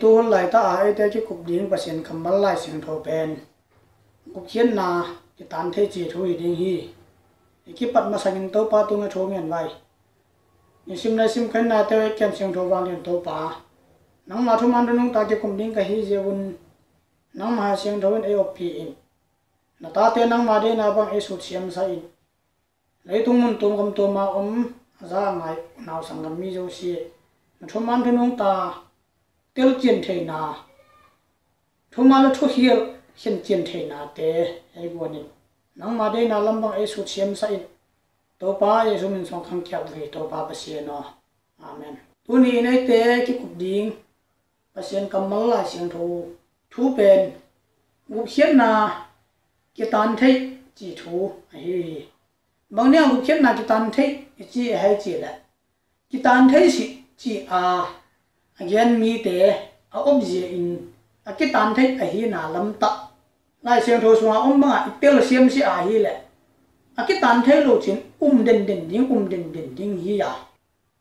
tu lai ta ai e te ki kup ding pasien kamal lai sing tho pen. Kup khian na, ki tan the chi thui ding hi. Ki pat ma sangin to pa tu nga tho ngen vai. Ni sim na sim khan na te e kem sing tho wang len to pa. Nang ma thu man nung ta ki kum ding ka hi je un nang ma sing tho en e op pi in. Na ta te nang ma de na bang e su chiam sa in. Lấy tung mun tung cầm tua mà om ra ngay nào sang cầm mi dâu xì mà thua man thu nung ta tiêu chiến thế na thua mà nó thua hiel hiện chiến thế na thế ai buồn đi nang mà đây na lâm bằng ai su chiêm sai tổ ba pa ye su song khang kyak về tổ pa bác sĩ nó amen. Tu ni này thế cái cục ki bác sĩ cầm kamal lại siang thu thu bền. Ngục hian na cái tan thế chỉ thu ai bằng nè ngục khiến na cái tan thế chỉ hay chỉ là cái tan thế chỉ chỉ à again mi te à ôm gì in à cái tan thế à hi na lâm ta. Lại xem thôi xuống ôm mà ít tiêu là xem si à hi lệ à cái tan thế lộ chuyện um đền đền đinh um đền đền đinh hi à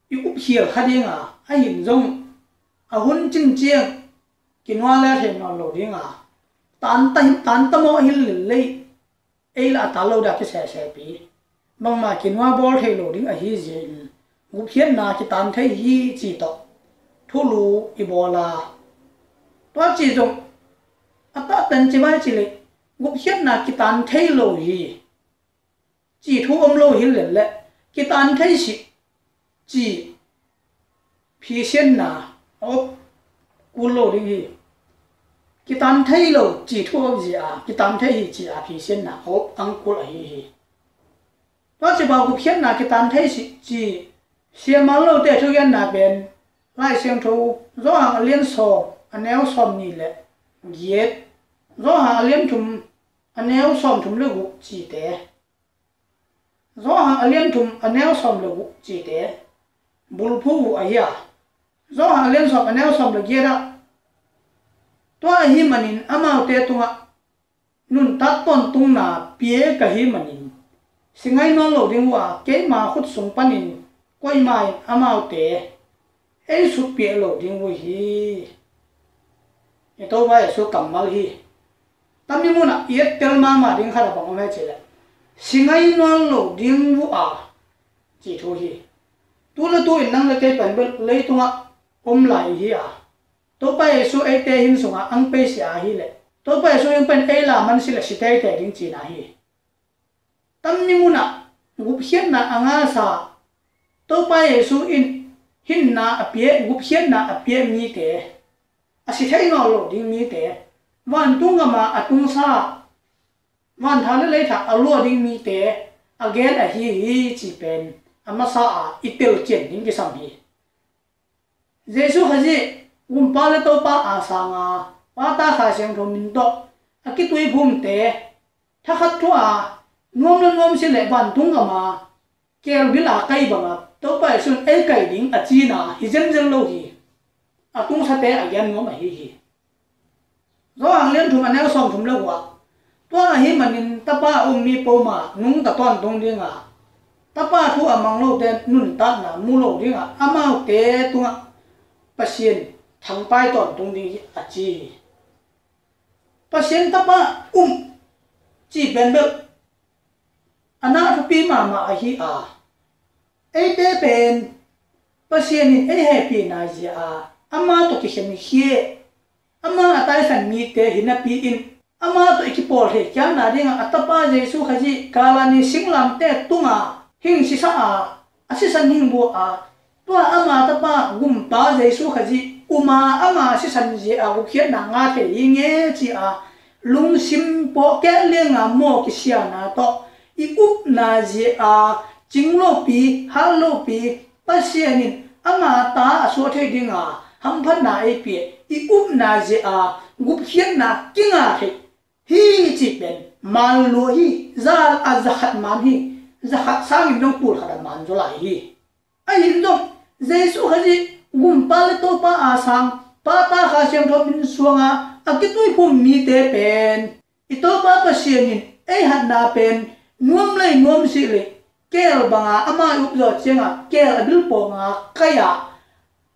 yêu úp hiểu khá đinh à à hình dung à hun chân chiang cái ngoa lẽ thì nó lộ đinh à tan tan tan ta ô hi lệ lệ ấy là ta lâu đã cái xe xe bị mang mà cái hoa bol thế lộ đinh ở hi gì ngũ phiến na cái tan thế hi chỉ to thu lù ibola to chỉ dùng à ta tên chỉ vai chỉ lệ ngũ phiến na cái tan thầy lâu hi chỉ thu ông lâu hi lệ lệ. Cái tan thầy chỉ chỉ phi sen na ô cú lâu đi hi cái tan thầy lâu chỉ thu ông gì à? Cái tan thầy chỉ à phi sen na ô ăn cú là hi hi đó chỉ bảo cuộc hiện là cái tàn thế chỉ xem mà lâu để thu yên là bên lai siang thu zo ha alien so anel som ni le yet zo ha alien thum anel som thum lu gu chi te zo ha alien thum anel som lu gu chi te bul phu a ya zo ha alien som anel som lu ge da to a hi manin ama te tu ha nun tat ton tung na pie ka hi manin singai ma lo ding wa ke ma khut sung panin koi mai ama te ei su pie lo ding wo hi e to ba su kamal hi tami muna mà tel ma ma là bằng bang me sinh ai non lo ding wo à, chỉ thôi hi tôi là tôi in nang cái ke pan bel lei tunga om lại hi à, to pa e su e hình hin à, ang pe si a hi le to pa e những yung pen e la man si la si te te ding chi na hi tâm ni ngũ ngup hian anh anga sa tôi phải số in hin na apie gup hian na apie mi te asi thai no lo ding mi te wan tunga ma atung sa wan tha le tha alo ding mi te again a hi hi chi pen. Ama sa a itel chen ding ki sam hi jesu haji um pa le to pa a sa nga pa ta sa siang thom min to. Akitui phum te. Tha khat thua. Ngom lên ngom xin le wan tung ma kêu biết là cây bằng à đâu phải xuân ấy cây à chi na hi dân dân lâu hi à tung sa té à gian ngom mà hi hi rõ hàng liên thùng anh em xong thùng lâu quá. Tôi là hi mà nhìn ta ba ông mi po mà nung ta toàn tung đi ngà ta ba thu à mang lâu tên nun ta na mu lâu đi ngà à mau té tung à. Pasien thằng pai toàn tung đi à chi. Pasien ta ba um chỉ bên bên à, ana thu pi ma ma hi a à ei te pen pasien in ei happy na ji a ama to ki hen hi ama atai san mi te hina pi in ama to ki pol he kya na ringa atapa jesu khaji kala ni singlam te tunga. Hing si sa a asi san hing bo a. To ama tapa gum pa jesu khaji uma ama si san ji a ku khian na nga the nghe chi a. Lung sim po ke le nga mo ki sia na to. I up na je a chính lô bì hal chinglo pi halo pi pasienin ama ta số thế đi ngà ham phan na ai bì i up na gì à gup hian na kinh à thế hi chỉ bên man lô hi zal a zahat man hi zahat sang dong pur khada man zo lai hi a hin dong jesu khaji gum pa le to pa a sang pa ta kha sem tho min suanga a ki tui phum mi te pen i to pa pa sienin ei hat na pen, nuam lai nuam si le kel banga ama up zo chenga kel abil po nga kaya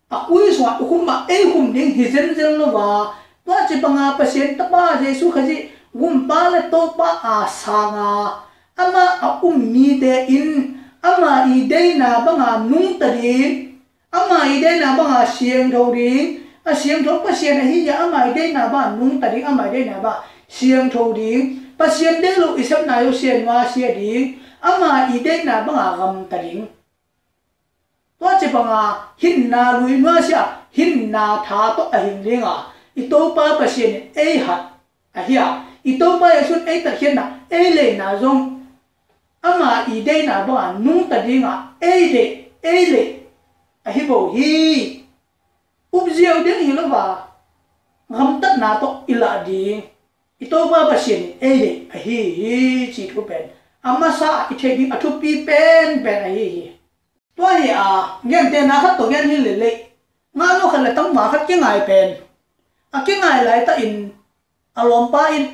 a kui so hum ma e hum ding hi zen zen lo wa to chi banga pasien ta ba jesu khaji gum pa le to pa a sa nga ama a um mi de in ama i de na banga nung ta ri ama i de na banga sieng tho ri a sieng tho pasien hi ya ama i de na ba nung ta ri ama i de na ba sieng tho ri pasien de lo isam na yo sieng wa sia ri ama ide na banga gam ta to che banga hin na lui ma sia, hin na tha to a hin linga i to pa pasien e ha a hia i to pa ya sun e ta hin na e le na zong. Ama ide na banga nu ta dinga e le e le. A hi bo hi. Up ziau ding hi lo ba, gam tat na to ila ding. I to pa pasien e le a hi hi chi thu pen amasa ichegi athupi pen pen ai hi to ni a ngem te na khat to gen hi le le. Nga no khala tam ma khat ke ngai pen a ke ngai lai ta in alom pa in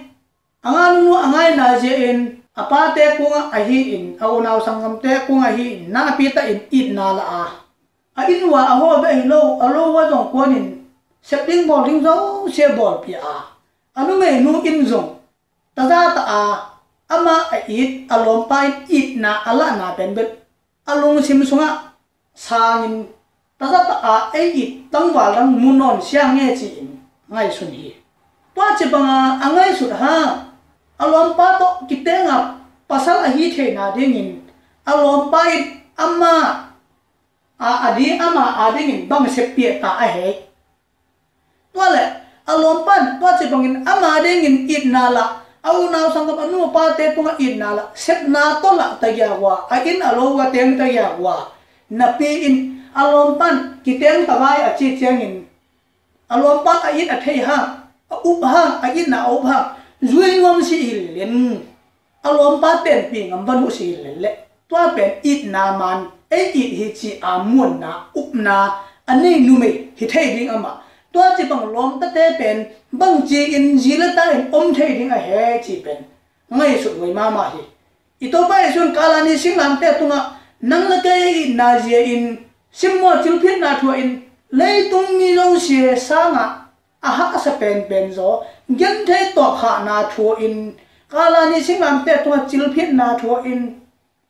anga nu nu angai na je in apa te kunga a hi in. A unaw sangam te kunga hi in. Na pi ta in it na la a a in. Wa a ho be lo a lo wa jong kon in setting ball ring zo, se ball pi a anu me nu in zong ta za ta a ama a it alom pain it na ala na pen bet alung sim sunga sangin tasa ta a e it tang walang munon siya nge chi in. Ngay sun hi. Pa chi banga angay sut ha. Alom pa to kite nga, pasal a hi the na ding in. Alom pain ama, a adi, ama a ding in, bang se pie ta a he. To le, alom pan to chi bangin ama ding in it na la au na sang kam anu pa te tunga in na la. Set na to la ta ya wa. A in alo wa teng ta ya wa. Na pi in alom pan, ki teng ta vai a chi cheng in. Alom pan a in a thei ha, a up ha, a in na up ha. Zui ngom si il len. Alom pa pen pi ngam ban si le le. Twa pen it na man e it hi chi a mun na, up na ani nu me hi thei ding ama. ตัวจีบังลมตะเตเป็นบังจีอินจีละตาอินอมเทดิงอะเฮจีเป็นไม่สุดไม่มามาฮีอีตัวไปส่วนกาลานีสิงลำเตตุงะนังละเกยนาเจียอินสิมมอจิลพิษนาทัวอินเลยตุงมีเราเสียสางะอาหะสเปนเป็นโซยันเทตอกขานาทัวอินกาลานีสิงลำเตตัวจิลพิษนาทัวอิน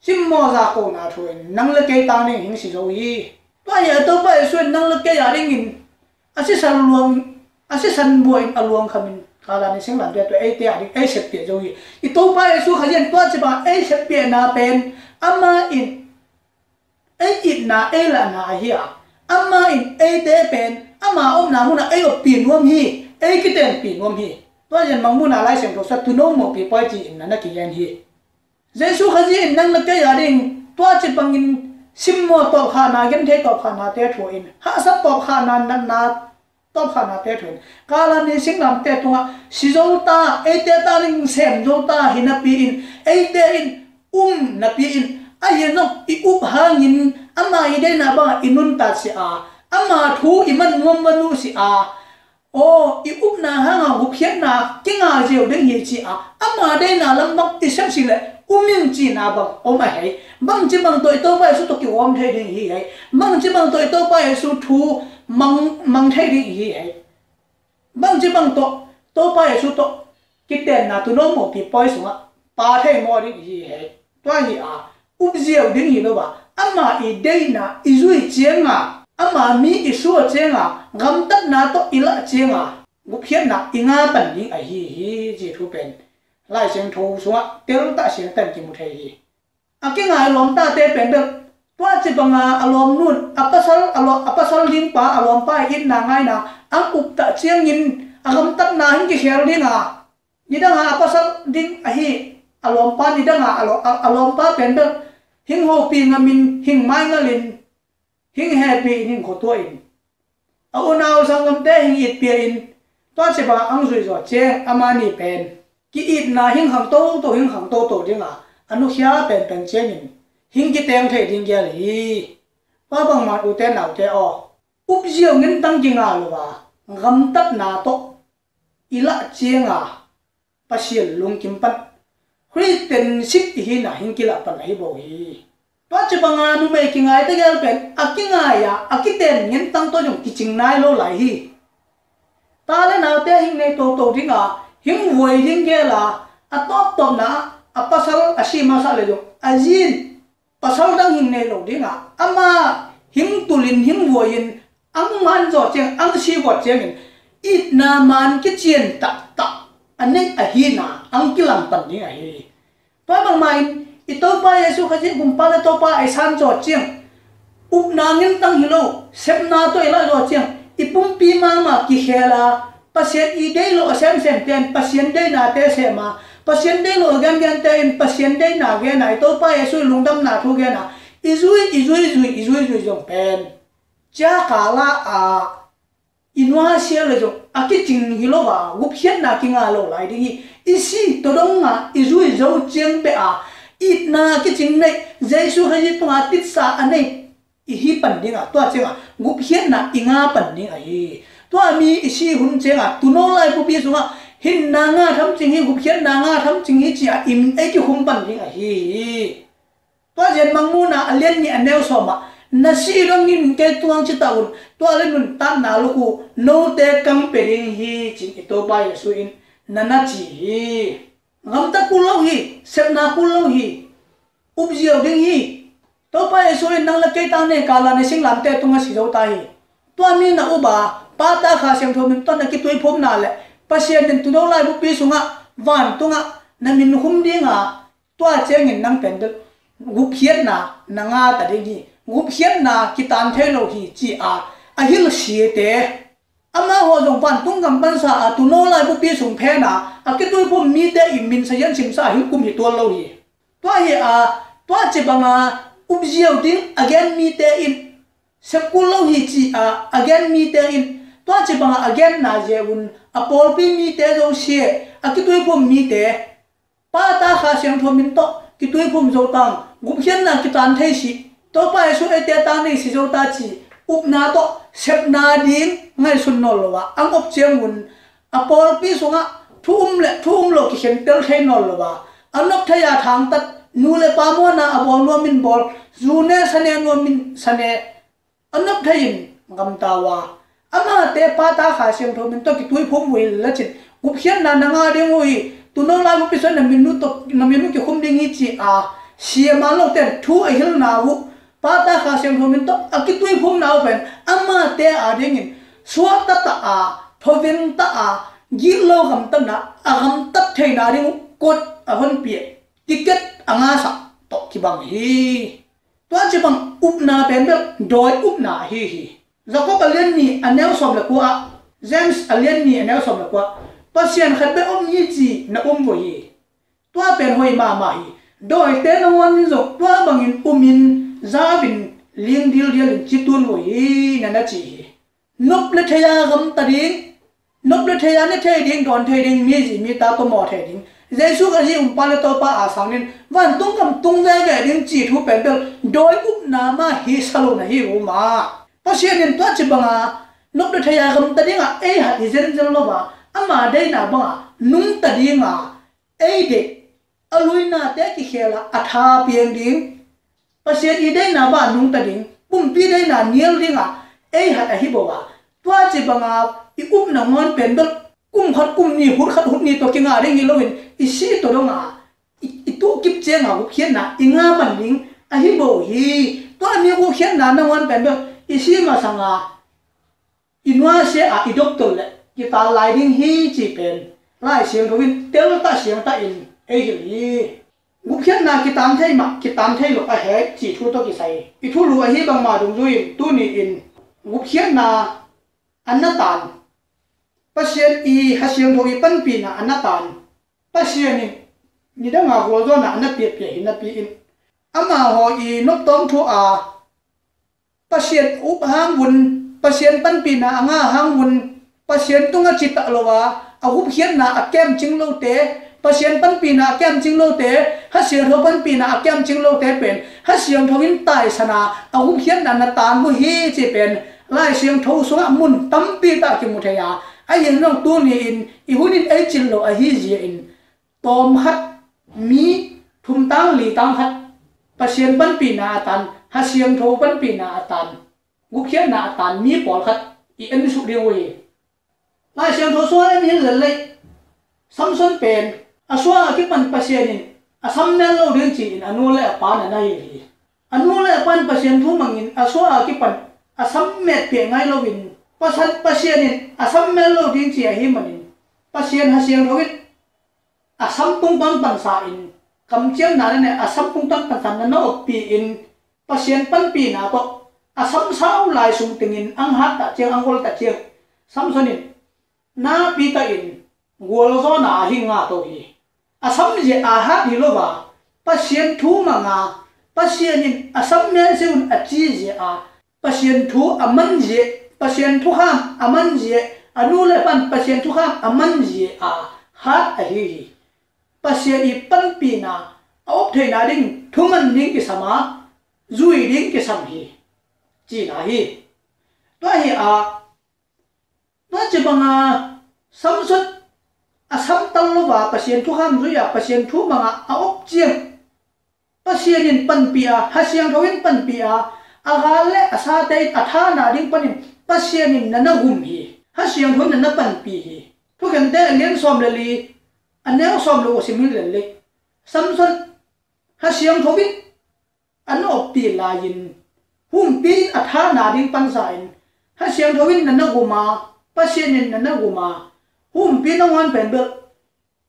สิมมอจากโกนาทัวอินนังละเกยตานี่หิงสิโจยีตัวอย่าตัวไปส่วนนังละเกยอาริงิน asi san luang asi san buai aluang khamin. Kala ni sing lan tu ai te ari ai sep pe jogi i to pa su khajen to che ba ai sep pe na pen ama in ai it na ai la na hi a ama in ai te pen ama om na mu na ai op pin wom hi ai ki ten pin wom hi. To jen mang mu na lai sem to sa tu no mo pi pa ji in na na ki yan hi. Jesu khaji in nang na te ya ding to che bangin sim mo to kha na gen the to kha na, te tho in, ha sa to kha na na na to khana te thun kala ni singnam te tunga si ate ta e te ta ring sem ta hina pi in e ate in um na pi in a hian no i up hangin ama i de na ba inun ta si a ama thu i man ngom manu si a o i up na hanga gu khian na kinga jeu de hi chi a ama de na lam bak ti sam si le um umin chi na ba o ma hei bang chi bang toi to ba su to ki wom the de hi hei bang chi bang toi to ba su thu mang mang thấy đi gì ấy. Bang chỉ bang to to pa ấy số to cái tiền nào tụi nó một cái bói xuống á, ba thấy mua đi gì ấy. Toa gì à úp diệu đến gì đâu bà. Ama ý đây na ý duy chiang à. Ama mi ý số chiang à. Gam tất na to ý lạ chiang à. Ngục hiến na ý ngã bản đi à, ấy hi hi chỉ thu bên lại xem thu xuống á, tiêu ta xem tận chỉ một thay hi à cái ngày lòng ta tê bên được tua chi banga alom nun apasal alo apasal ding pa alom pa in na ngai na ang up ta chiang in agam tak na hin ki khel ding a nida nga apasal ding a hi alom pa nida nga alo alom pa pen bel hing ho pi ngamin hing mai ngalin hing happy hing kho to in. A unaw sangam te hing it pia in? To chi ba ang zui zo che amani pen ki it na hing hang to to hing hang to to ding a anu hia pen pen chiang in hình cái tên thể đình kia lì ba bằng mặt u tên nào thế o. Úp diệu ngân tăng kinh à luôn à ngâm tất na to. Ila chiang à pasial lung kim pat. Hui ten sik ti hi na hin kila pan hi bo hi. To che banga nu me ki à te gel à à ya. Tên ngin tăng to dùng ki ching nai lo lại hi. Ta le na te hing ne to to dinga hing voi ding ge la à top top na. À pasal asi ma sa le jo azin pasal dang ah. hing ne lo dinga ama linh tulin vua voin ang man zo cheng, ang si go cheng it na man ki chien tak tak anek ahina ang làm pan ni ai pa bang mai ito pa yesu kasi gumpa na to pa ai san zo cheng. Up nangin tang hilo sep na to ila zo cheng. Ipumpi mama ki hela pasien i dei lo asem sem ten pasien dei na te se ma pasien lo gan gan te in pasien na ge na ito pa yesu lungdam na thu ge na izui izui izui izui izui jong pen. Cha kala a inwa sia le jong a ki ting hi lo ba gup hian na ki nga lo lai di si to dong nga izui zo chiang pe a. I na ki ting nei jesu ha ji tunga tit sa anei i hi pan ding a to chenga gup hian na inga pan ding a hi. To mi i si hun chenga, tu no lai pu pi sunga hin na nga tham ching hi gup khian na nga tham ching hi chi a im e ki hum ban ding a hi. To jen mangu na alien ni aneu so ma na si rong ni ke tuang chi taun. To ale nun ta na lu ku no te kam pe ring hi chin to ba ye su in. Na na chi hi. Ngam ta ku lo hi, sep na ku lo hi. Up ji ding hi. To pa ye su in nang la ke ta ne, ka la ne sing lam te tunga si zo ta hi. To mi na u ba, pa ta kha sem tho min to na ki tui phom na le pasien den tu do lai bu pi sunga, van tunga na min hum dinga to a cheng in nang pendel de. Ngup hiat na nanga ta de gi ngup hiat na, ki tan the lo hi chi a. A hil si te. Ama ho jong pan tung gam ban sa, a tu no lai bu pi sung phe na. A ki tu pum mi de im min sa yan sim sa hi kum hi tu lo hi. To hi a to che banga um jiao ding, again mi te in. Se lo hi chi a, again mi te in. To che banga again na je un a pol pi mi te zo sie a ki tu pum mi te. Pa ta kha siang tho min to. Ki tu pum zo tang. Gup hian na ki tan thei si to pa su e te ta ni si zo ta chi. Up na to. Sep na ding ngai sun no lo wa. Ang op cheng un a pol pi sunga thum um le thum um lo ki hian tel thei no lo wa. Anok thaya thang tat. Nu le pa mo na a bol no min bol zu ne sane no min sane anok thayin ngam ta wa ama te pa ta kha sem tho min to ki tui phom wi la chin. Gup hian na na nga ding wi tu no la bu pi so na min nu to na min nu ki khum ding hi chi a. Siama lo ten thu a hil na wu. Pa ta kha sem thomin to a ki tui phom na pen. Ama te a ding in. Suwa ta ta a thovin ta a, gi lo gam ta na, a gam ta thei na ring kot a hon pie ticket anga sa. To ki bang hi. To chi bang up na pen bel. Doi up na hi hi. Jacob alien ni anel som la kwa james alien ni anel som la kwa pasien khat be om yi chi na um bo yi to pen hoi ma ma hi doi te na wan zo twa bangin umin zabin ling dil dil chitun wo hi na na chi nop le thaya gam ta ding nop le thaya ne thai ding don thai ding mi ji mi ta to mo thai ding jesu ka ji um pa le to pa a sang nin van tung kam tung ve ge ding chi thu pen bel doi up na ma hi salo na hi u ma pa sia nin twa chi banga nop le thaya gam ta ding a e ha i zen zen lo ba ama dei na ba nung ta ding a e de alui na te ki khela atha piang ding pasien i dei na ba nung ta ding pum pi dei na niel ding a ei hat a hi bo wa twa chi banga i up na ngon pen bel kum khat kum ni hur khat hut ni to ki nga ring i lovin i si to do nga i tu kip che nga ku khian na i nga man ding a hi bo hi to ni ku khian na na ngon pen bel i si ma sanga i nwa se a i doctor le ki ta lai ding hi chi pen lai siang thowin tel ta siang ta in ei hi li ngục khiết na ki tam thei ma ki tam thei lo a he chi thu to ki sai i thu lu a hi bang ma dung zui tu ni in ngục khiết na anna tan pasien i hasiang tho i pan pi na anna tan pasien ni ni da nga go zo na anna pi pi hin na pi in ama ho i nok tom thu a pasien up hang bun pasien pan pi na anga hang bun pasien tunga chita lowa wa hian na akem ching lo te, pasien pan pi na kem ching lo te ha siang tho pan pi na kem ching lo te pen ha siang tho in tai sana a hian na na tan mu hi chi pen, lai siang tho so mun tam pi ta ki mu thaya ai yin nong tu ni in i hunin ai chin lo a hi ji in. Tom hat, mi, thum tang li tang hat, pasien pan pi na tan ha siang tho vẫn pi na tan gu khian na tan mi pol khat i en su ding we lai siang tho so ni le le samson pen aswa ki pan pasien in asam na lo ding chi in anu le pa na na hi anu le pan pasien thu mangin aswa ki pan asam met pe ngai lo win pasan pasien in asam mel lo ding chi a hi manin pasien ha siang tho à asam tung bang pan sa in kam chiang na ne asam pung tam pan san na no pi in pasien pan pi na to. Asam sau lai sung tingin ang hat ta chiang, ang gol ta chiang. Samsonin na pi ta in, gol zo na hi nga to hi. Asam je a ha hi lo ba, pasien thu ma nga, pasien in asam me se un a chi je a, pasien thu a man je, pasien thu ham a man je anu le pan pasien thu ham a man je a, hat a hi hi. Pasien i pan pi na ốc thầy na ding thuman ding ki sama zui ding ki sam hi chi na hi to hi a to chi banga sam sut a sam tal lo wa pasien thu ham zui a pasien thu mang a ốc chiang pasien in pan pi a ha siang roin pan pi a a ga le a sa te a tha na ding panin pasien in na na gum hi ha siang thon na na pan pi hi thu kan te lien som le li anel som lo si mil le le samson ha siang thobin an op pi la yin. Hum pi a tha na ding pan sa in ha siang thobin na ma, pa pasien in na gu ma. Hum pi na wan pen bel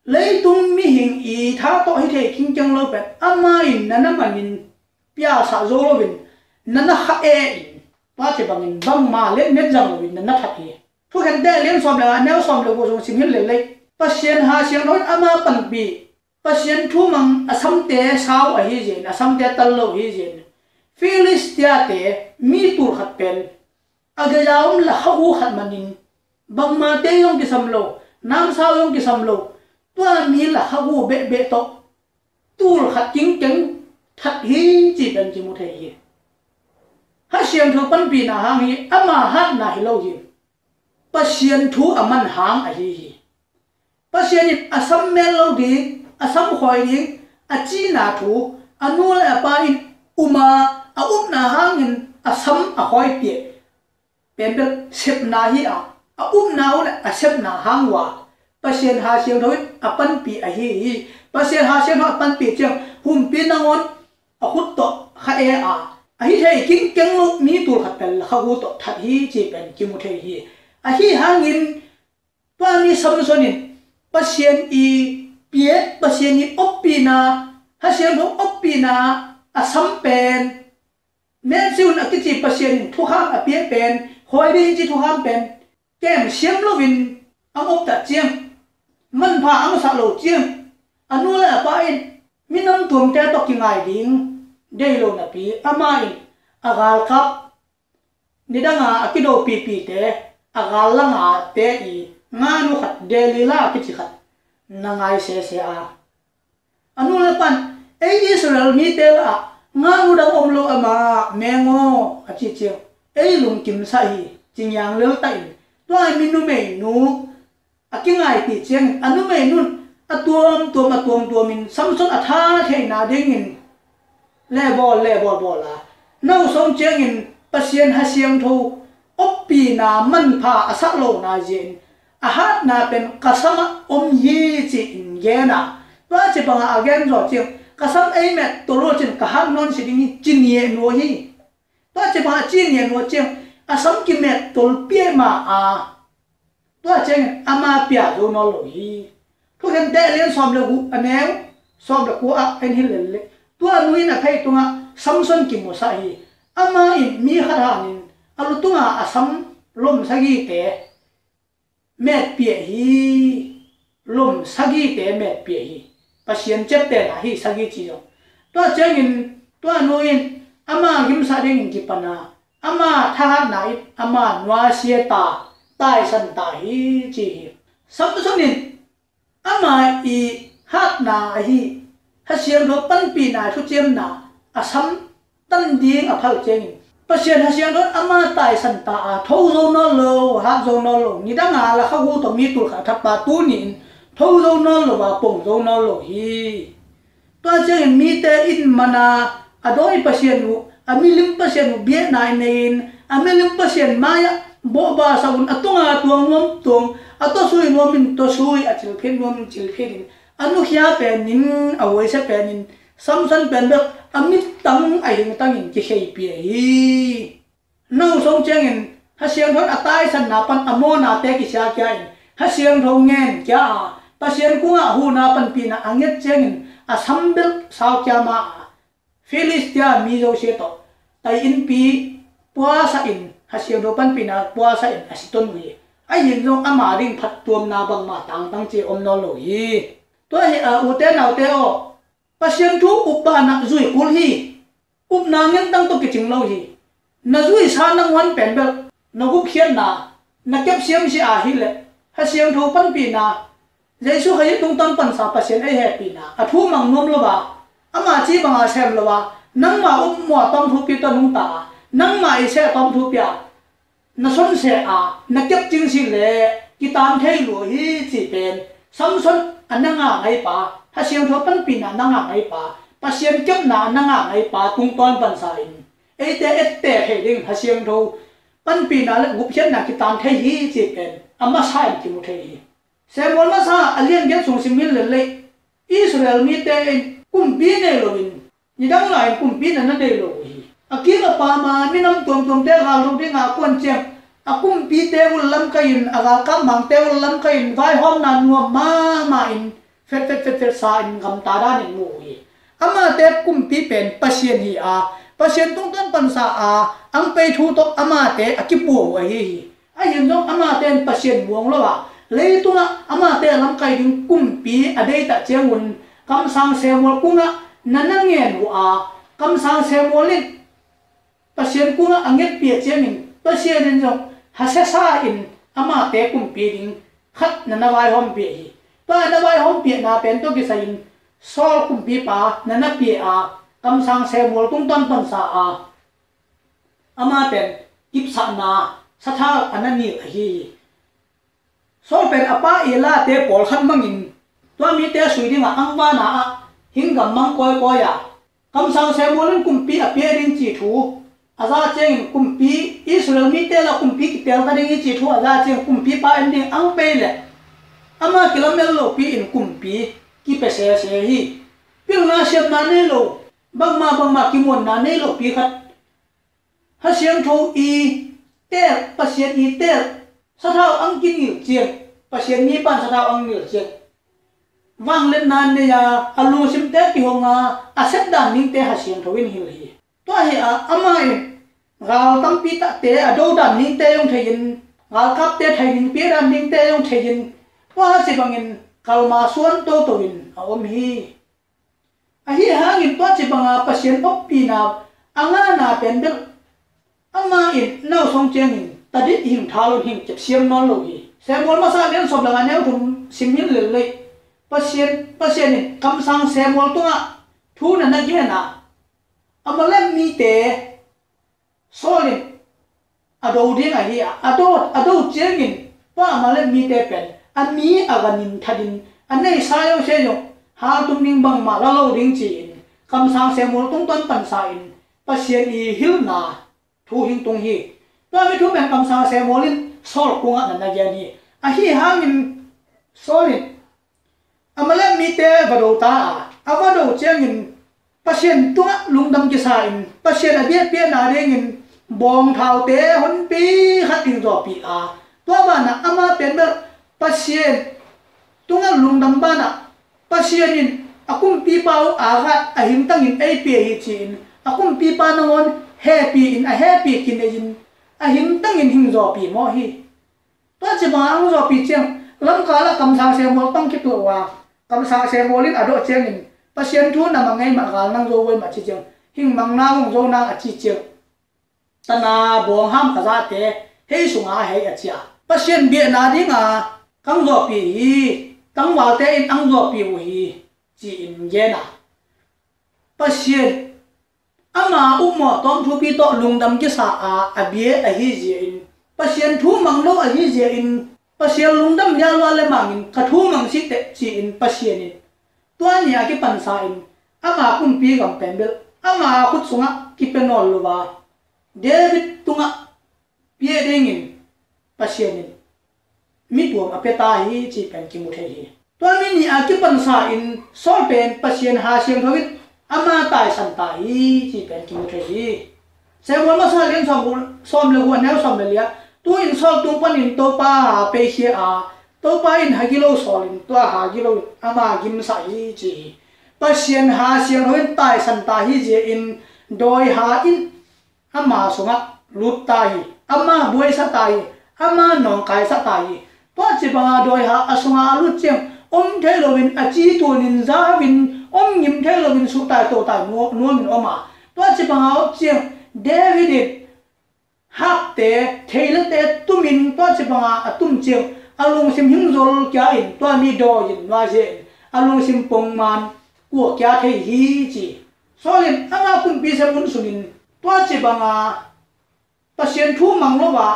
lấy tung mi hình ý tha to hi thể kinh chăng lo pet ama in na na manin pia sa zo lo bin na na ha e in. Pa che bangin bang ma le net jang lo bin na na thật hi thu khen đe liên xóm som la xóm som lo bo xin hiến lệ lệ pa pasien ha siang thon ama pan bi pasien thu mang asam te sao a hi jen, asam te tal lo hi jen. Philistia te mi tur khat pen. Age jaum la hu khat manin. Bang ma te yong ki sam lo nam sao yong ki sam lo. Tua mi la hu be be to. Tur khat king king thật hi chỉ cần chỉ một thể hi. Hát xiên thu pan pi na hang hi, ama hát na hi lo hi. Pasien thu aman hang a hi hi. Pa asam mel lo di asam khoi ding a chi na thu anu la pa in uma a um na hangin, asam a khoi pie. Pen pe sep na hi a a um na la a sep na hang wa pasien ha siang thoi a pan pi a hi hi. Pasien ha siang a pan pi chang hum pi na ngon a khut to kha e a. A hi thei king keng lo, mi tu khat pel, kha hu to that hi chi pen, ki mu thei hi. A hi hangin, pa ni sam sonin, pasien i pie pasien ni opina hasien bo opina asam pen. Men siun akichi pasien thu ham a pie pen khoi bi chi thu ham pen. Kem siam lovin ang op ta chiang man pha ang sa lo chiang anu la pa in min nam tuam te to ki ngai ding. Dei lo na pi ama in agal kap nidanga akido pi pi te agal la nga te i. Nga nu khat deli la ki chi khat nangai se se a anu le pan ei israel mi tel a nga u da om lo ama mengo a chi chi ei lung kim sa hi ching yang le tai to ai min nu me nu a ki ngai ti chen anu me nun a tuom tuom a tuom tuom min samson a tha the na ding in le bol le bol bol la nau som cheng in pasien ha siang tho oppi na man pha asak lo na jen aha, na pen kasama om hi chi in na wa chi panga again zo chi kasam ai me to lo chin ka han non si ding chin ye no hi. Wa chi panga chin ye no chi asam ki me tol pie ma a. Wa chen ama pia do no lo hi. Thu hen de len som le gu aneu. Som le ku a en hi le le. Tua nui na thai tunga samson ki mo sa hi. Ama in mi khara nin. Alu tunga asam lom sagi te mẹ bịa hi lùm sagi te mẹ bịa hi pasien chep te là hi sagi chi rồi tôi chơi nhìn tôi nói nhìn ama kim sa đi ding ki pana ama tha na it ama nwa xe ta tai san ta hi chi hi sam tu nhìn ama i hát na hi hát xiên ro pan pi na thu chem na asam tan ding a chơi nhìn pasien hasian don ama tai san ta a tho zo no lo, ha zo no lo. Ni da nga la kha hu to mi tu kha tha pa tu ni tho zo no lo ba, pong zo no lo hi. Pa che mi te in mana adoi pasien nu amilim pasien nu bie nai nein amilim pasien maya bo ba saun atunga tuang nom tuang. Ato sui nomin to sui achil phin nom chil phin anu khia pe nin awai se pe nin samsan pen bek amit tang ai ding tang in ki hei pi hi. Nau song cheng in ha siang thon atai san na pan amo na te ki sia kya in ha siang thong ngen kya. Pa siang ku nga hu na pan pi na anget cheng in a sambel sao kya ma. Philistia mi zo se to. Tai in pi puasa in hasiang do pan pina puasa in asiton wi ai yin zo ama ring phat tuam na bang ma tang tang che om no lo yi to he, a u te nau te o pasien thu upa na zui kul hi up na ngen tang to ki ching lo hi na zui sa nang wan pen bel na gup khian na na kep siam si a hi le hasiang thu pan pina Giêsu hay tung tăng pan sa pasien ai happy na a à thu mang nom lo ba ama à chi banga sem lo ba nang ma um mo tong thu pi ta nung ta nang mai se tom thu pia na son se a à. na kep ching si le ki tam thei lu hi chi pen sam son ananga ngai pa ha siang tho pan pin ananga ngai pa pa siang kep na ananga ngai pa tung toàn pan sa in e te et te he ding ha siang tho pan pin na le gup chen na ki tam thei hi chi pen ama sai ki mu thei hi se mon ma sa alien ge sung sim mil le le Israel mi te kum bi này rồi, in ni dang lai kum bi na na de lo hi akira pa ma mi nam tom tom te ga lu ding a kon chem akum pi te ul lam cái in aga ka mang thế ul lam ka in vai hom nà nuông ma ma in fet fet fet fet sa in gam ta da ni mu hi ama te kum pi pen pasien hi a pasien tung tan pan sa a ang pe thu to ama te akipu wa hi a yin dong ama ten pasien buang lo wa lấy tu na ama te lam kai ding kum pi a dei ta chewun kam sang se mo kunga nanangen wa kam sang se mo lin pasien kunga anget pia chemin pasien in jong hase sa in ama te kum pi ding khat na na vai hom pi hi ta na vai hom pi na pen to ki sa so sol kum pi pa na na pi a, kam sang se mol tung toàn pan sa a. Ama pen, kip sa na, sa tha anani hi. Sol pen apa ila te pol khat mangin to mi te sui ding ang wa na hing gam mang koi koi ya kam sang se mua kum pi a pe rin chi thu. Aza cheng kumpi israel mi te la kumpi ki tel ta ding chi thu. Aza cheng kumpi pa en ang pe le ama kilomel lo pi in kumpi ki pe se se hi. Pil na se na ne lo, bang ma bang ma ki mon na ne lo pi khat. Ha siang tho i te pa sian i te sa thao ang kin il chieng pa sian ni pan sa thao ang nil chieng wang lên nan ne ya alu sim te ki honga aset da ning te ha siang tho in hil hi. To hi a, ama in gal tam pi ta te a do da ning te yong thein gal kap te thein pi ran ning te yong thein wa si bangin kalmasuan to to in a hi a hangin to si banga pasien pop pi na anga na pendel ama in nau song cheng in tadit hing thalo hing chep siam non lo hi se mol ma sa len sob langa neu thum simin le le pasien pasien in kam sang se mol tunga thu na na ge na. Amalem mi te solin ado ding a hi ado ado chengin pa male mi te pen an mi aganin thadin an nei sa yo se yo ha tum ning bang ma la lo ding chi in. Kam sang se mol tung ton pan sa in. Pa sian i hil na. Thu hing tung hi. Pa mi thu ben kam sang se molin sol kunga na na ya ni. A hi hangin solin amale mi te đầu ta. A vado chengin pasien lung lungdam ki sa in. Pasien a bia pia na reng in bong thao te hon pi khat ding zo pi a. To mà na ama pen mer pasien, tunga lungdam bana. Pasien in, akum pipa pau a ga in api pi hi chin. Akum pipa na happy in, a happy kin in. A in hing zopi mo hi. To chi ba ang zo pi cheng, lam kala kam sa se mo tong ki tu wa. Kam sa se mo lin ado cheng in. Pasien thu na mangai ma gal nang zo wai ma chi cheng. Hing mang na ngong zo na a chi cheng. Tana bo ham ka za te, hei sunga hei a chia pasien bia na ding a tăng ruột pi hi kang wa te in ang zo pi wi chi in ye na pasien u umo tóm thu pi lùng đâm cái sa à à bia à hi gì in sĩ thu mang lo à hi gì in pasien lungdam ya lo lên mang in cả thu mang xích tệ chỉ in sĩ in tua nhà cái bản pan sa in ama kun pi gam pen bel á khut sunga kipenol luwa david tunga มีหวงอเปตาฮีจีเป็นกิมุเทฮีตัวนี้นี่อากิปันซาอินสอนเป็นปัสเซียนหาเสียงทวิตอามาตายสันตาฮีจีเป็นกิมุเทฮีเซวันมาซาเลียนสอมสอมเลวันแนวสอมเลียตัวอินสอมตัวปันอินตัวปาเปเชียอาตัวปาอินฮากิโลสอลินตัวฮากิโลอามากิมสาฮีจีปัสเซียนหาเสียงทวิตตายสันตาฮีจีอินโดยหาอินอามาสุงะลุตตาฮีอามาบุยสตาฮีอามานองกายสตาฮี to chi ba doi ha asunga lu cheng om the lo win a chi tu nin za win om nim the lo win su tai to tai no no min oma. To chi bằng ha cheng david hak te theile te tumin. To chi ba a tum cheng alung sim hing zol kya in to mi do in wa je alung sim pong man của kya the hi chi so lim anga kun pi se mun sunin. To chi ba phát pasien thu mang lo wa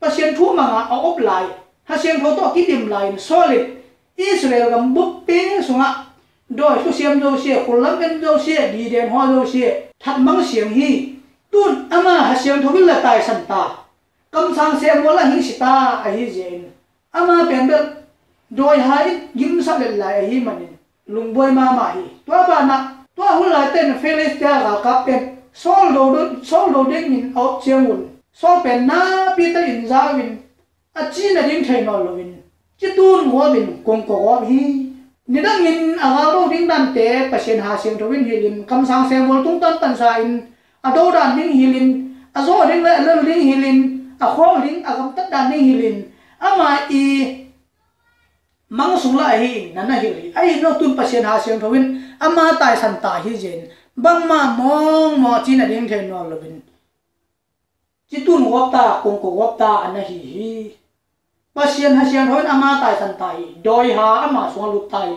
pasien thu mang a op lai ha siang tho to ki dim line solid. Israel gam buk pe sunga. Doi su siam do sie kulam en do sie di den ho do sie that mang siang hi. Tun ama ha siang tho bil la tai san ta. Kam sang se mo la hi sita a hi jen ama pen be doi hai gim sa le lai hi manin. Lung boy ma ma hi. To ba na. To hu la ten felis ta ga kap pen sol do sol do ding min out chiang un. Sol pen na pi ta in za win a chi na ding thai lo lovin chi tun mo bin kong ko wa hi ni dang in a ga ro ding dan te pasien ha siang to win hilin kam sang se mol tung tan tan sa in a do dan ding hilin a zo ding la le ding hilin a kho ding a kam tat dan ding hilin ama i mang sung la hi na na hi ai no tun pasien ha siang to win ama tai san ta hi jen bang ma mong mo chi na ding thai lo lovin chi tun wap ta kong ko wap ta an hi hi pasien ha sian hoi ama tai san tai. Doi ha, ama suang lu tai.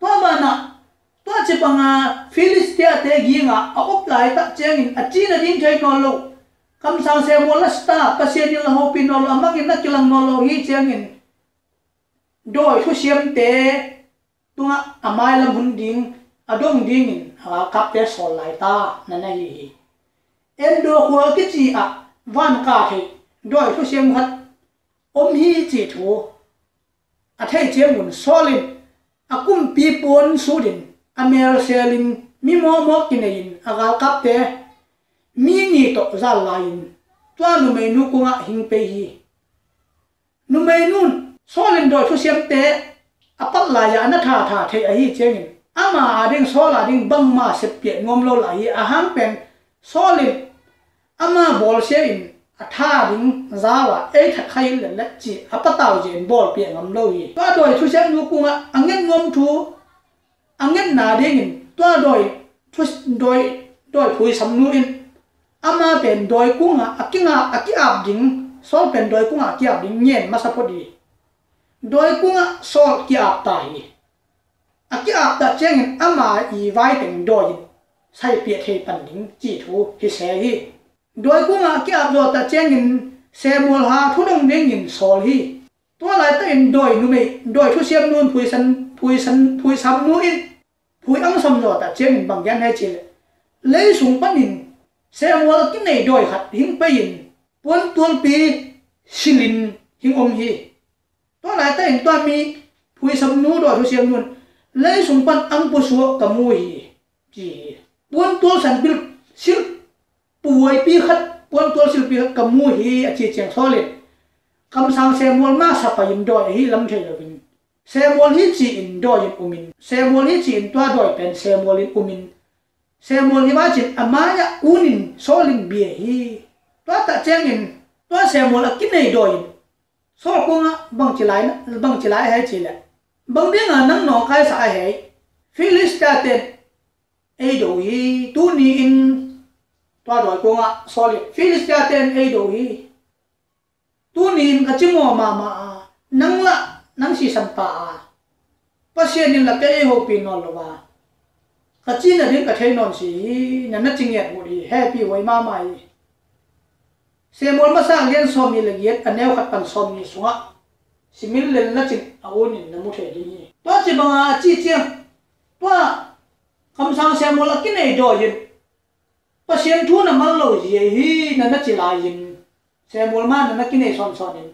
To bana to che panga philistia te gi nga a à op lai ta in a à chi na ding kam sang se mo la sta pasien la ho pin no lo kilang no hi cheng in doi thu siam te tunga amai à lam hun adong ding ha kap te sol ta na hi em do chi a van ca he doi thu siam khat om hi chi thu a thei che mun solin a kum pi pon su din a mer selin mi mo mo kinein a gal kap te mi ni to za lain tua nu me nu kunga hing pe hi nu me nun solin do thu siam te a pat la ya na tha tha thei a hi chengin ama ading sola ding bang ma se pye ngom lo la hi a ham pen solin ama bol se in tha ding zawa e tha khai le le chi a pa tao jen bol pi ngam lo yi to doi thu sem nu kunga angen ngom thu angen na ding in to doi thu doi doi phui sam nu in ama pen doi kunga akinga aki ap ding sol pen doi kunga ki ap ding nyen ma sa podi doi kunga sol ki ap tai aki ap ta cheng ama i vai teng doi sai pie thei pan ding chi thu hi se hi đôi cũng à kia rồi ta chen in xe mua ha thu đông đến in sol hi tôi lại ta in đôi nu mày đôi thu xem luôn phui san phui san phui sam nu in phui ăn xong rồi ta chen in bằng gian hay chỉ lấy súng bắn in xe mua là cái này đôi hạt hình bay in buôn tuôn pi silin hình om hi. Tôi lại ta in toàn mì phui sam nu đôi thu xem luôn. Lấy súng bắn ăn bù sủa cầm mui chỉ buôn tuôn san bil sil puai pi khat pon tol sil pi khat, kamu hi a chi chang thole kam sang se mol ma sa pa in do hi lam thei lo bin se mol hi chi in do in umin. Se mol hi chi in twa do pen se mol in umin. Se mol hi ma chi amaya unin solin bi hi. Twa ta chang in twa se mol a kin nei do in. So ko nga bang chi lai na, bang chi lai hai chi la bang bi nga nang no kai sa hai. Philista te do hi tu ni in pa doi ko nga solid philistia ten ei do hi tu nim ka chimo ma ma nang la nang si sam pa bác sĩ la là cái hộp pin non lo wa ka chin na ding ka thei non si nhận na ching yet mu ri happy wai ma mai se mol mà sang liên len som ni le yet anew khat pan som ni sunga simil len na chin a on in na mu the li ni to chi banga chi chi. To kam sang se mol ki nei do yin งเบียงนังนองคายสายให้ฟิลิสตาเตนเอโดฮีตูนีอิน toa doi ko nga soli philistia ten ei do hi tu nin ka chimo ma ma nang la nang si sam pa a pasien nin la ke ei ho pin non lo wa ka chin na rin ka thei non si na na ching yat mu ri happy wai ma mai se mol ma sang lian som ni le yet aneu khat pan som ni sunga simil len na chin a onin na mu the di to chi ba chi chi to kam sang se mo la kin ei do yin pasien thu na mal lo ji hi na na chi la yin se mo ma na na kin ei son son yin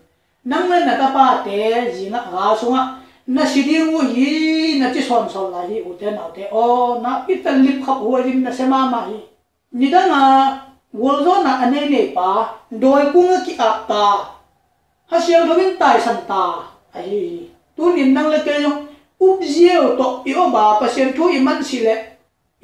nang le na ta pa te ji na ga sunga na si di wu hi na chi son son la hi u te na te o na pi ta lip khap hu yin na se ma ma hi ni da na wol zo na ane ne pa doi kung ki ap ta ha siang thovin tai san ta ai tu nin nang le ke yong up zieo to i o ba pasien thu i man si le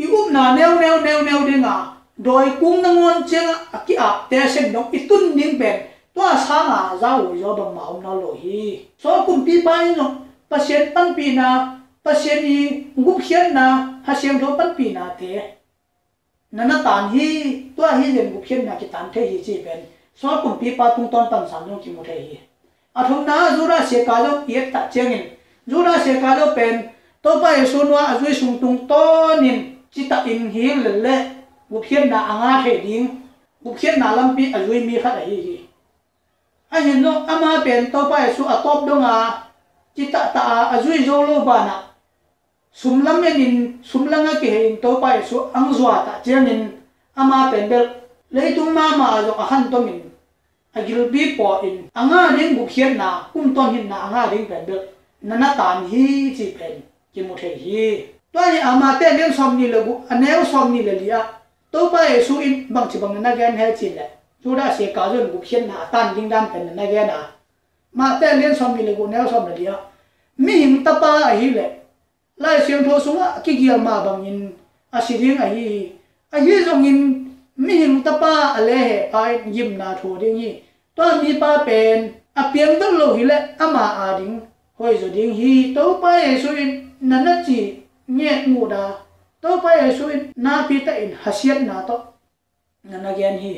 i up na neo neo neo neo de nga doi kung na ngon cheng ki ap te sen dong i tun ning ben to sa nga za u yo dong ma máu na lo hi so kum pi pa ni no pasien pan pi na pasien i ngup khian na ha siang tho pan pi na te nana tan hi to hi len ngup khian na ki tan the hi chi ben so kum pi pa tung ton pan sam no ki mu the hi a thong na zura se ka lo pi ta chengin zura se ka lo pen to pa e sunwa a zui sung tung tonin chi ta in hi le le ngup khian na anga the ding u khian na lam pi a zui mi khat a hi. Anh a hin no, ama pen to pa e su a top donga chi ta ta a zui zo lo ba na. Sumlam e in sumlanga ki hein to pa bay su anh zwa ta chengin ama pen bel leitung ma ma zo a han to min agil bi po in, anga ring bu khian na, kum ton hin na anga ring pen bel. Nana tan hi chi pen, ki mu the hi. To ni ama te len som ni le bu aneu som ni le lia tôi ba hệ su in, bằng chỉ bằng na gen hay chỉ là chú đã sẽ cá rồi một hiện hạ tan linh đam thành na gen à. Mà tên liên xóm mình là gục neo xóm là gì à mi hình ta ba ấy lệ. Lại xem thô xuống á cái kia mà bằng in à xí riêng ấy ấy giống in mình hình ta ba à lệ hệ ai yếm na thua đi nhỉ. Tôi mi ba bền à biến đất lâu hi lệ à mà à đình hồi rồi đình hi tôi ba hệ su in nãy chỉ nhẹ ngủ đã to pa e su in, na pi ta in, hasiat na to. Na na gen hi.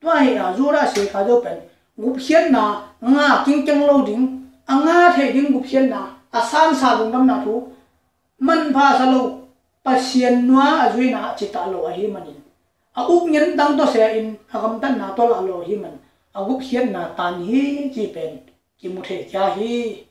To ai a zu ra se kha do pen gup hian na, nga king keng lo ding. Anga the ding gup hian na. Asan sa lung nam na thu. Man pha sa lo. Pasien nuwa a zui na chita lo a hi manin a uk nyen dang to se in, a gam tan na to la lo hi man. A gup hian na tan hi chi pen. Ki mu the kya hi.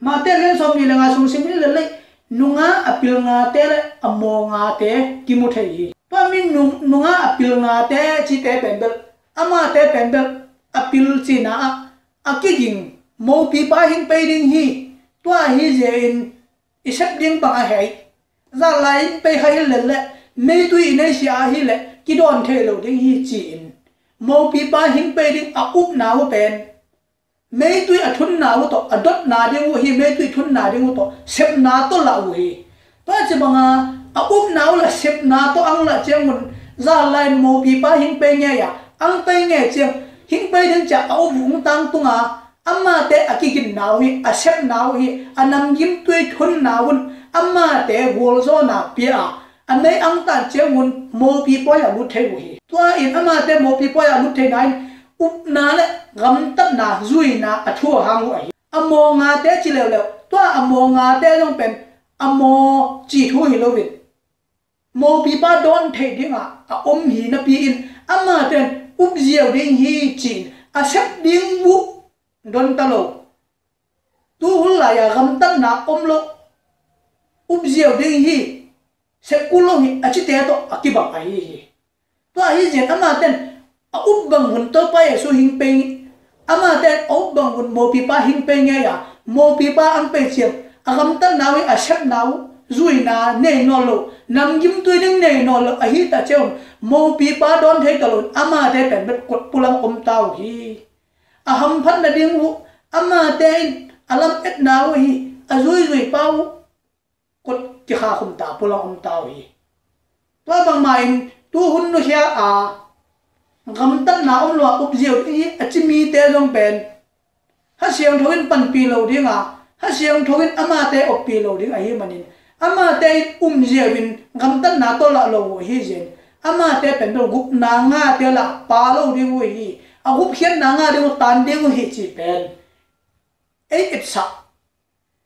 Ma te len som ni la nga sung sim le le nunga apil nga te amo nga te ki mu the hi. Min nunga apil nga te chi te pendel ama te pendel apil chi na a. Ki ging, mo pi pa hin pe ding hi. To hi je in isep ding ba hai hei. Za lai pe hai le le, me tu i nei sia hi le, ki don the lo ding hi chi in. Mo pi pa hin pe ding a up na ho pen mấy tuổi ở thôn nào to ở đất nào đi ngủ hi mấy tuổi thôn nào đi ngủ to xếp nào to là ui ba chỉ bằng à ở úp nào là xếp nào to ăn là chém mình ra lại mồ bị ba hình pe nghe ya ăn pe nghe chém hình pe đến chả ở vùng tăng tung à? Amma te akikin nào hi à xếp nào hi à nằm kim tuổi thôn nào un amma te vô số nào na à, anh này ăn ta chém mình mồ bị ba ya thế thấy tôi tua in amma te mồ bị ba ya lút thế này up na le gam tat na zui na athu à hang ai amo nga te chi le le tua amo nga te long pen, amo chi thu hi lo wit mo pi pa don thei dinga a om hi na pi in amma ten up hì ding hi xếp asep ding bu don talo tu hul la ya gam tan na om lo. Up ziaw ding hi, se kulo hi achi te to akiba ai hi. To hì jen ama ten tên up bang hun to pa ya su hing pe ama ten op bang hun mo pi pa hing pe nya ya. Mo pi pa ang pe chiam agam ta tan na wi zui na ne no lo. Nam yim tu ding ne no lo. A hi ta cheom. Mo pi pa don thei talon ama te pen bet kot pulang om tau hi. Aham phan na ding wu. Ama ten alam et na hi. A zui pau kot ki kha khum ta pulang om tau hi. To bang mai tu hun no hia a งามันตั้งนาอมลัวอุบเจียวตีอาจจะมีเตะลงเป็นฮัสเซียงทวินปันปีเราดิ้งอ่ะฮัสเซียงทวินอามาเตะอบปีเราดิ้งไอ้มันนี่อามาเตะอุ้มเจียวินงามตั้งนาตัวละเราเฮียเจนอามาเตะเป็นตัวกุบนางาเตะละปาเราดิ้งเฮียอากุบเขียนนางาดิ้งตันดิ้งเฮียจีเป็นไอ้เอ็ดสัก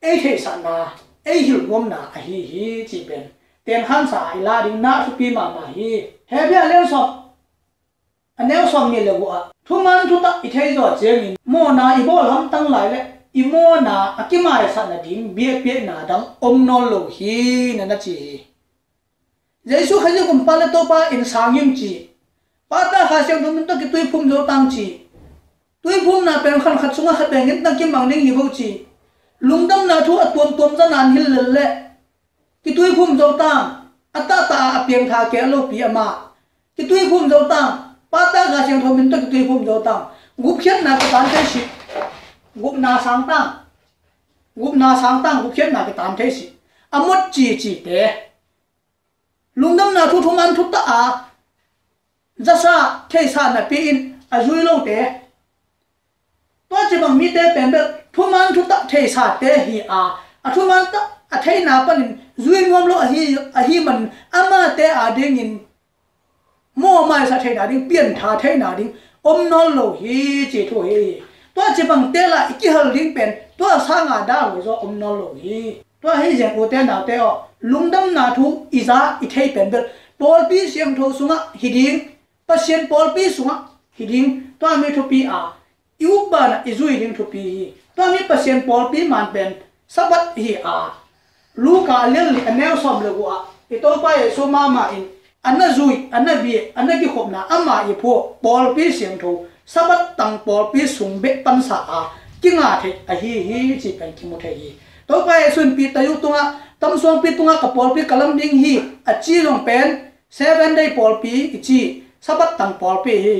ไอ้เฮสันนาไอ้หิวงมนาไอ้เฮียจีเป็นเตียนข้ามสายลาดิ้งนาสุปีมามาเฮียเฮียเบี้ยเลี้ยงสอบ anh em xong nghe lời vợ thu man thu ta ít thấy rồi chơi mình mua na ít bỏ lắm tăng lại đấy ít mua na à cái mai sản là điểm bia biết na đắng ôm nó lâu hi nè nó chỉ giấy số khai cũng pa lên topa in sáng nghiêm chỉ pa ta khai xem chúng ta cái tuy phun dấu tăng chỉ tuy phun na bên khăn khát xuống khát bên những tăng cái bằng ninh như vô chỉ lùng đâm na thu à tuôn tuôn ra nàn hi lệ lệ cái tuy phun dấu tăng à ta ta à biển thà kéo lô bia à mà cái tuy phun dấu tăng pata kha siang thum to ki tui phum zo ta, gup khiat na ka tan te si gup na sang ta gup na sang ta gup khiat na ka tan te shi amot à, chi chi te lungdam na thu thum man thu ta à? a jasa thei sa na pi in à, a zui lo te to chi bang mi te pen be thu man thu ta thei sa te hi a a thu man ta a thei na pan zui ngom lo a hi a hi man ama te a ding in mua mai sa thay na ding pian tha thay na ding om non lo hi chi thu hi to chi bang te la ki hal ding pen to sa nga da lo zo om non lo hi to hi je ko te na te o lungdam na thu iza i thei pen be pol pi siam tho sunga hi ding pasien pol pi sunga hi ding to mi thu pi a iu ba na izui ding thu pi to mi pasien pol pi man pen sabat hi a lu ka lel li anel som le wa i to pa e so số mama in anna zui anna bi anna ki khop na ama i pho pol pi siam tho sabat tang pol pi sung be pan sa a kinga the a hi hi chi pen ki mu the hi to pa e sun pi ta tunga tam song pi tunga ka pol pi kalam ding hi a chi long pen seven day pol pi i chi sabat tang pol pi hi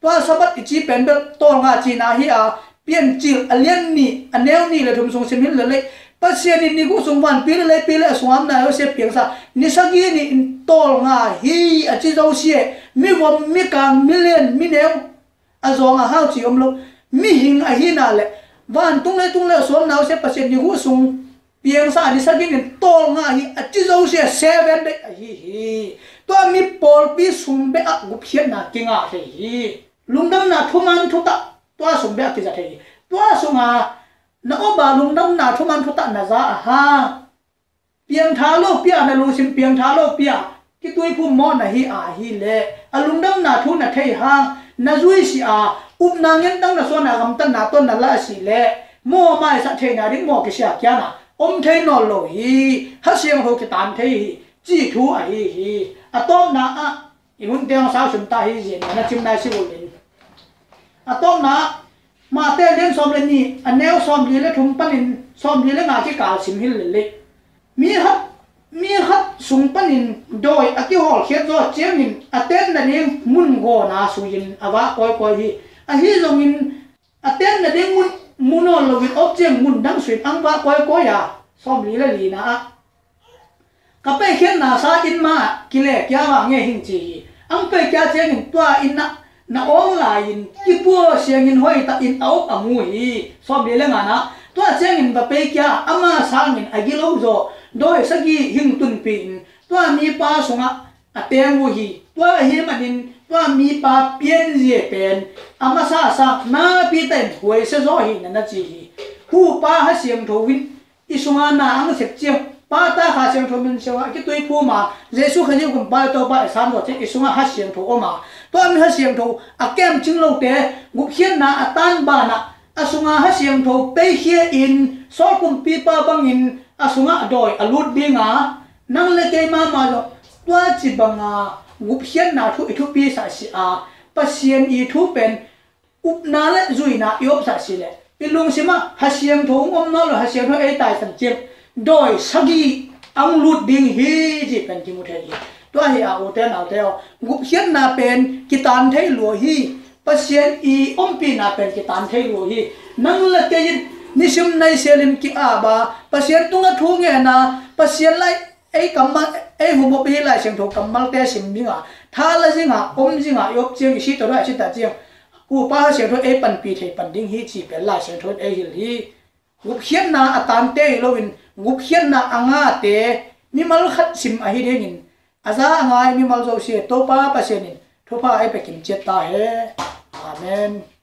to sabat i chi pen be to nga chi na hi a pian chil alian ni anel ni le thum sung sim hin le le pasien ni ku sung van pi le pi le suam na yo se piang sa ni sa gi ni tol nga hi a chi zo sie mi wom mi kang million mi neu a zo nga hao chi om lo mi hing a hi na le van tung le tung le suam na se pasien ni ku sung piang sa ni sa gi ni tol nga hi a chi zo sie seven de a hi hi to mi pol pi sung be a gu phian na kinga he hi lungdam na thu man thu ta to sung be a ki ja the to sunga na o ba lung dam na thu man thu ta na za ha piang tha lo pia na lu sim piang tha lo pia ki tui phu mo na hi a hi le alung dam na thu na thei ha na zui si a up na ngen tang na so na gam tan na ton na la si le mo mai sa thei na ring mo ki sia kya na om thei no lo hi ha siang ho ki tan thei hi chi thu a hi hi a tom na a i hun teng sa sum ta hi jen na chim na si wo len a tom na mà tên đến xóm lên nhỉ anh nếu xóm gì lên thùng panin xóm gì lên ngã cái cả sim lên lệ mi hắt mi hắt sung panin đôi à cái hol khét rồi chiếm mình à tên là đi mun go na su yin à vạ coi coi gì à hi rồi mình à tên là đi mun mun nó là mình ốp chiếm mun đang suy ăn vạ coi coi à xóm gì lên gì na cặp bé khét na sa in mà kile kia vàng nghe hình gì ăn bé kia chiếm mình tua in na na ong la in ki pu siang in hoi ta in au amu hi so bi le nga na to chang in ba pe kya, ama sang in agilo zo. Doi sagi hing tun pin to mi pa sunga, a teng wu hi. To hi manin to mi pa pien je pen, ama sa sa na pi tai hoi se zo hi na na chi hi. Hu pa ha siang tho win, i sunga na ang sep chiang ba ta ha siang tho min sewa ki tui pu ma jesu khani kum pa to ba sam ro che isunga ha siang tho o ma to mi ha siang tho a kem ching lo te gu khian na atan ba na asunga ha siang tho pe hie in so kum pi pa bang in asunga doi alut bi nga nang le ke ma ma lo to chi banga gu khian na thu i thu pi sa si a pasien i thu pen up na le zui na yop sa si le pilung sima ha siang tho ngom na lo ha siang tho e tai sam chep đôi sagi ang lut ding hi ji pen ki mu the gì, to hi a o te na te o. Gup hian na pen ki tan thei lo hi pasien i om pi na pen ki tan thei lo hi nang la te yin ni sim nai selin ki a ba pasien ở thu nge na. Pasien lai ei kamma ei hu mo pi lai sing tho kammal te sim mi nga tha la jinga om jinga yok chiang si to ra si ta chiang ku pa se tho ei pan pi thei pan ding hi chi pe lai se tho ei hil hi gup hian na atan te lo in nguk hiền na anga te mi mal khat sim a hi dengin aza angai mi mal zo se, topa pa pa nin thopa ai pe kim chết ta he. Amen.